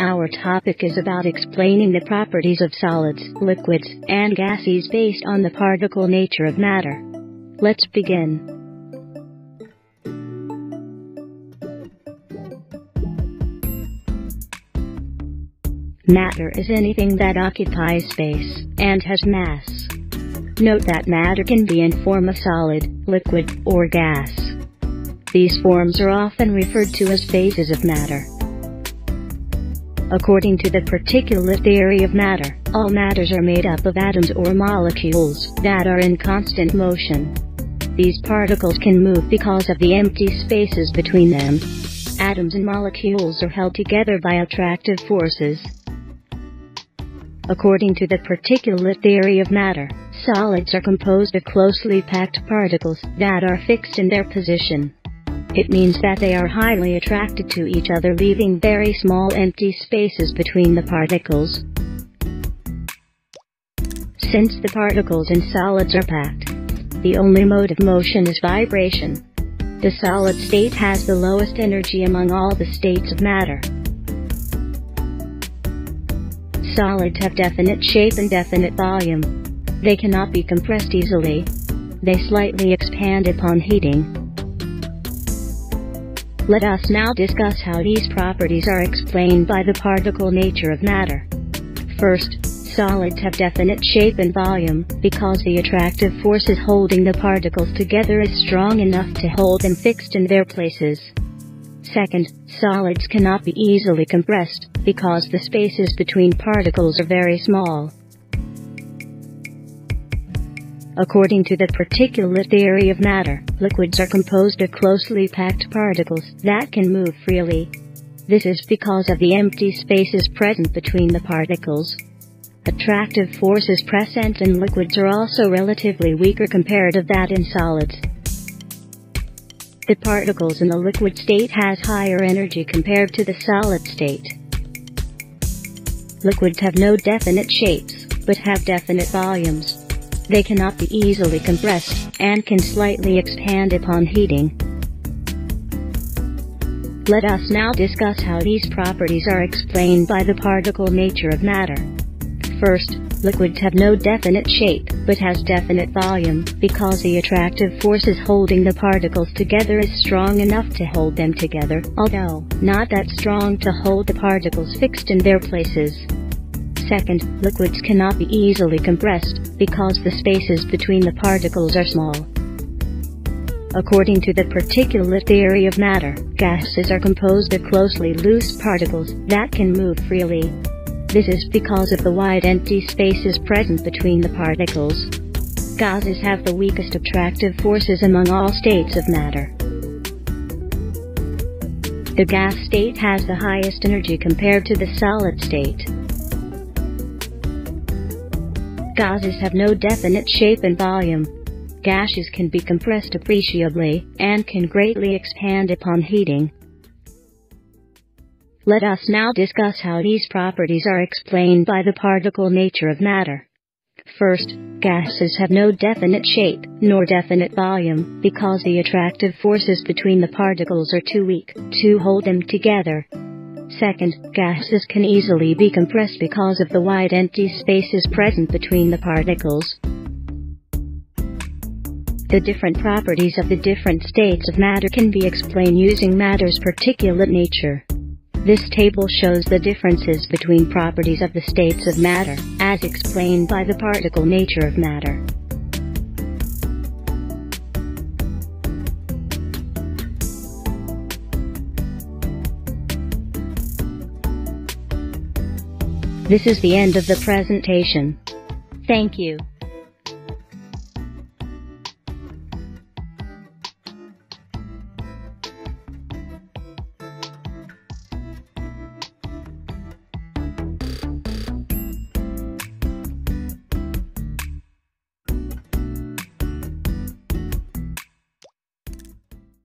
Our topic is about explaining the properties of solids, liquids, and gases based on the particle nature of matter. Let's begin. Matter is anything that occupies space and has mass. Note that matter can be in form of solid, liquid, or gas. These forms are often referred to as phases of matter. According to the particulate theory of matter, all matters are made up of atoms or molecules that are in constant motion. These particles can move because of the empty spaces between them. Atoms and molecules are held together by attractive forces. According to the particulate theory of matter, solids are composed of closely packed particles that are fixed in their position. It means that they are highly attracted to each other leaving very small empty spaces between the particles. Since the particles in solids are packed, the only mode of motion is vibration. The solid state has the lowest energy among all the states of matter. Solids have definite shape and definite volume. They cannot be compressed easily. They slightly expand upon heating. Let us now discuss how these properties are explained by the particle nature of matter. First, solids have definite shape and volume, because the attractive forces holding the particles together is strong enough to hold them fixed in their places. Second, solids cannot be easily compressed, because the spaces between particles are very small. According to the particulate theory of matter, liquids are composed of closely packed particles that can move freely. This is because of the empty spaces present between the particles. Attractive forces present in liquids are also relatively weaker compared to that in solids. The particles in the liquid state has higher energy compared to the solid state. Liquids have no definite shapes, but have definite volumes. They cannot be easily compressed, and can slightly expand upon heating. Let us now discuss how these properties are explained by the particle nature of matter. First, liquids have no definite shape, but has definite volume, because the attractive forces holding the particles together is strong enough to hold them together, although not that strong to hold the particles fixed in their places. Second, liquids cannot be easily compressed, because the spaces between the particles are small. According to the particulate theory of matter, gases are composed of closely loose particles that can move freely. This is because of the wide empty spaces present between the particles. Gases have the weakest attractive forces among all states of matter. The gas state has the highest energy compared to the solid state. Gases have no definite shape and volume. Gases can be compressed appreciably, and can greatly expand upon heating. Let us now discuss how these properties are explained by the particle nature of matter. First, gases have no definite shape, nor definite volume, because the attractive forces between the particles are too weak to hold them together. Second, gases can easily be compressed because of the wide empty spaces present between the particles. The different properties of the different states of matter can be explained using matter's particulate nature. This table shows the differences between properties of the states of matter, as explained by the particle nature of matter. This is the end of the presentation. Thank you.